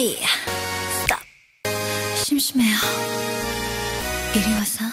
헤이스탑 심심해요 이리 와서